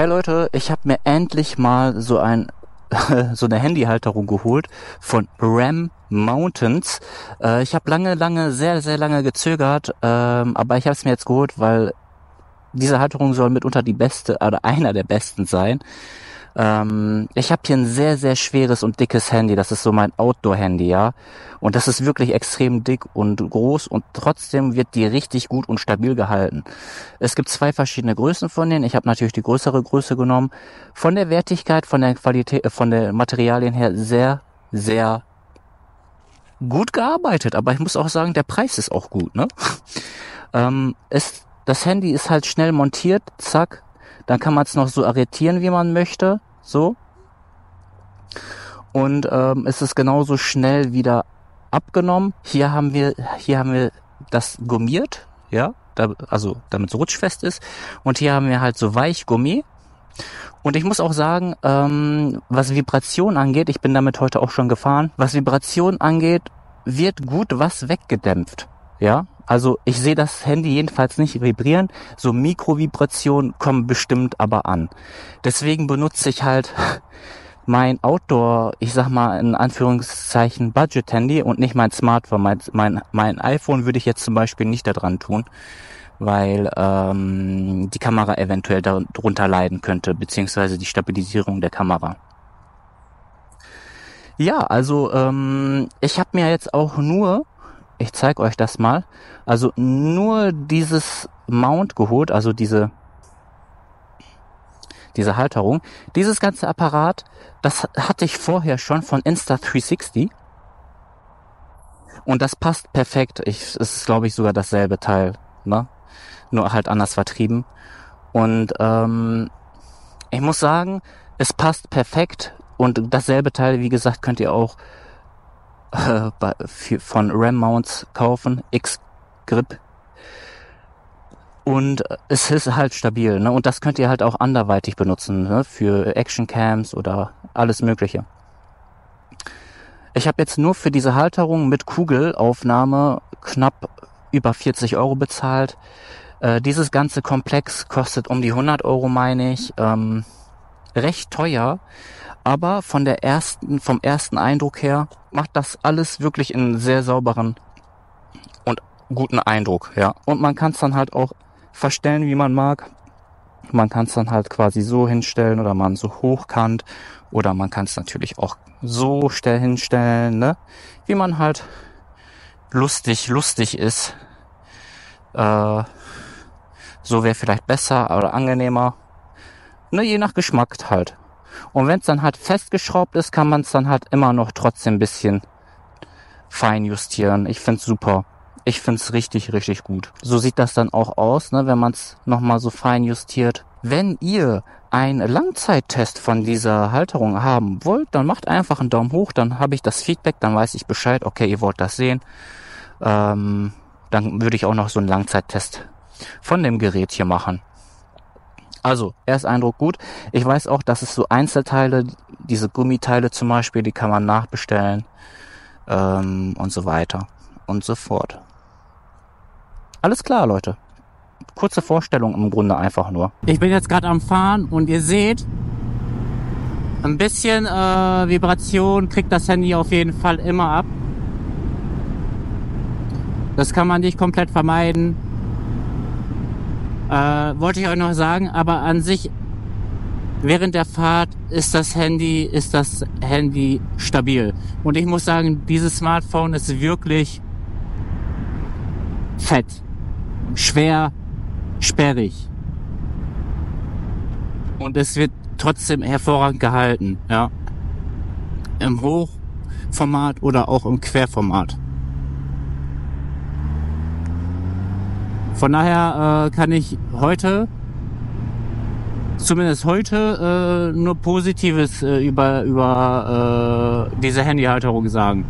Hey Leute, ich habe mir endlich mal so ein so eine Handyhalterung geholt von Ram Mountains. Äh, ich habe lange, lange, sehr, sehr lange gezögert, ähm, aber ich habe es mir jetzt geholt, weil diese Halterung soll mitunter die beste oder einer der besten sein. Ähm, ich habe hier ein sehr, sehr schweres und dickes Handy. Das ist so mein Outdoor-Handy, ja. Und das ist wirklich extrem dick und groß und trotzdem wird die richtig gut und stabil gehalten. Es gibt zwei verschiedene Größen von denen. Ich habe natürlich die größere Größe genommen. Von der Wertigkeit, von der Qualität, äh, von der Materialien her sehr, sehr gut gearbeitet. Aber ich muss auch sagen, der Preis ist auch gut, ne? ähm, es, das Handy ist halt schnell montiert, zack, dann kann man es noch so arretieren, wie man möchte. So. Und ähm, es ist genauso schnell wieder abgenommen. Hier haben wir, hier haben wir das gummiert, ja, da, also damit es rutschfest ist. Und hier haben wir halt so Weichgummi. Und ich muss auch sagen, ähm, was Vibration angeht, ich bin damit heute auch schon gefahren, was Vibration angeht, wird gut was weggedämpft. Ja, also ich sehe das Handy jedenfalls nicht vibrieren. So Mikrovibrationen kommen bestimmt aber an. Deswegen benutze ich halt mein Outdoor, ich sag mal in Anführungszeichen Budget-Handy und nicht mein Smartphone. Mein, mein, mein iPhone würde ich jetzt zum Beispiel nicht da dran tun, weil ähm, die Kamera eventuell darunter leiden könnte, beziehungsweise die Stabilisierung der Kamera. Ja, also ähm, ich habe mir jetzt auch nur ich zeige euch das mal. Also nur dieses Mount geholt, also diese diese Halterung. Dieses ganze Apparat, das hatte ich vorher schon von Insta360. Und das passt perfekt. Ich, es ist, glaube ich, sogar dasselbe Teil. Ne? Nur halt anders vertrieben. Und ähm, ich muss sagen, es passt perfekt. Und dasselbe Teil, wie gesagt, könnt ihr auch äh, von RAM Mounts kaufen, X-Grip. Und es ist halt stabil, ne? Und das könnt ihr halt auch anderweitig benutzen, ne? Für Actioncams oder alles Mögliche. Ich habe jetzt nur für diese Halterung mit Kugelaufnahme knapp über 40 Euro bezahlt. Äh, dieses ganze Komplex kostet um die 100 Euro, meine ich. Ähm, recht teuer. Aber von der ersten, vom ersten Eindruck her macht das alles wirklich einen sehr sauberen und guten Eindruck, ja. Und man kann es dann halt auch verstellen, wie man mag. Man kann es dann halt quasi so hinstellen oder man so hochkant oder man kann es natürlich auch so stell hinstellen, ne? Wie man halt lustig, lustig ist. Äh, so wäre vielleicht besser oder angenehmer. Ne, je nach Geschmack halt. Und wenn es dann halt festgeschraubt ist, kann man es dann halt immer noch trotzdem ein bisschen fein justieren. Ich find's super. Ich find's richtig, richtig gut. So sieht das dann auch aus, ne, wenn man es nochmal so fein justiert. Wenn ihr einen Langzeittest von dieser Halterung haben wollt, dann macht einfach einen Daumen hoch, dann habe ich das Feedback, dann weiß ich Bescheid, okay, ihr wollt das sehen. Ähm, dann würde ich auch noch so einen Langzeittest von dem Gerät hier machen. Also, Ersteindruck gut. Ich weiß auch, dass es so Einzelteile, diese Gummiteile zum Beispiel, die kann man nachbestellen ähm, und so weiter und so fort. Alles klar, Leute. Kurze Vorstellung im Grunde einfach nur. Ich bin jetzt gerade am Fahren und ihr seht, ein bisschen äh, Vibration kriegt das Handy auf jeden Fall immer ab. Das kann man nicht komplett vermeiden. Äh, wollte ich euch noch sagen, aber an sich während der Fahrt ist das Handy, ist das Handy stabil. Und ich muss sagen, dieses Smartphone ist wirklich fett, schwer, sperrig. Und es wird trotzdem hervorragend gehalten, ja. Im Hochformat oder auch im Querformat. Von daher äh, kann ich heute, zumindest heute, äh, nur Positives äh, über, über äh, diese Handyhalterung sagen.